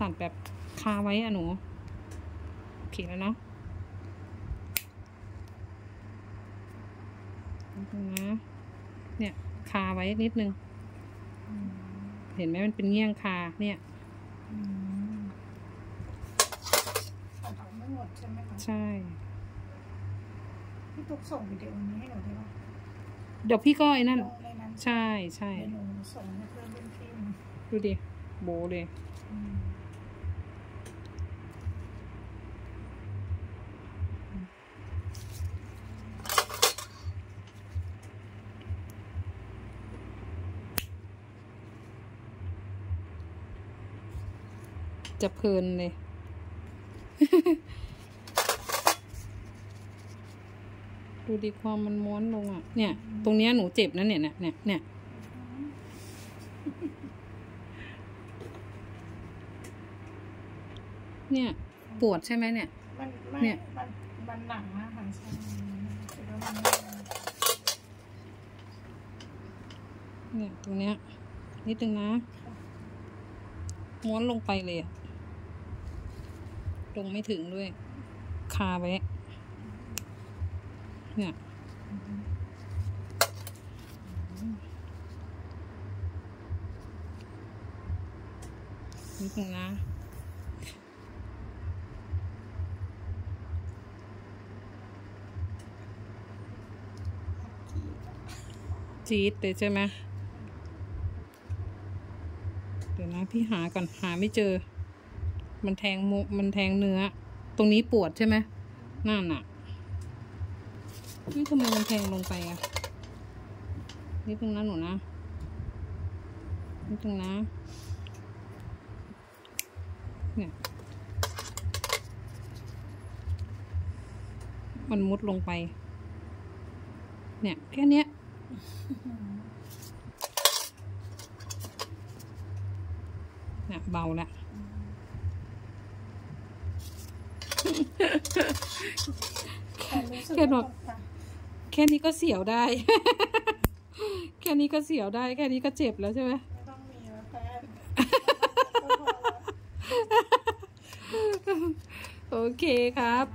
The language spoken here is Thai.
ตัดแบบคาไว้อะหนูโอเคแล้วเนาะนิดนึงนะเนี่ยคาไว้นิดนึงอืมเห็นไหมมันเป็นเงี้ยงคาเนี่ยอืมตัดออกไม่หมดใช่ไหมคะใช่ พี่ตุ๊กส่งวิดีโอนี้ให้หนูได้ไหมเดี๋ยวพี่ก็ไอ้นั่นลงในนั้นใช่ใช่เดี๋ยวหนูส่งให้เพื่อนรุ่นพี่นะดูดิโบเลย จะเพลินเลย ดูดิความมันม้วนลงอะ เนี่ย ตรงเนี้ยหนูเจ็บนะเนี่ยเนี่ยเนี่ยเนี่ยเนี่ยปวดใช่ไหมเนี่ย มันไม่เนี่ย มันมันหนังมากค่ะใช่คิดว่ามันไม่เนี่ยตรงเนี้ยนิดนึงนะม้วนลงไปเลยอะ ลงไม่ถึงด้วย คาไว้ เนี่ยนิดนึงนะจี๊ดเลยใช่ไหมเดี๋ยวนะพี่หาก่อนหาไม่เจอ มันแทงมุมันแทงเนื้อ ตรงนี้ปวดใช่ไหมนั่นน่ะนี่ทำไมมันแทงลงไปอะนิดนึงนะหนูนะนิดนึงนะ เนี่ย มันมุดลงไป เนี่ย แค่เนี้ยเนี่ยเบาแล้ว แค่รู้สึกแค่บอกว่าแค่นี้ก็เสียวได้ แค่นี้ก็เสียวได้ แค่นี้ก็เจ็บแล้วใช่ไหมไม่ต้องมีแล้วแฟนโอเคครับ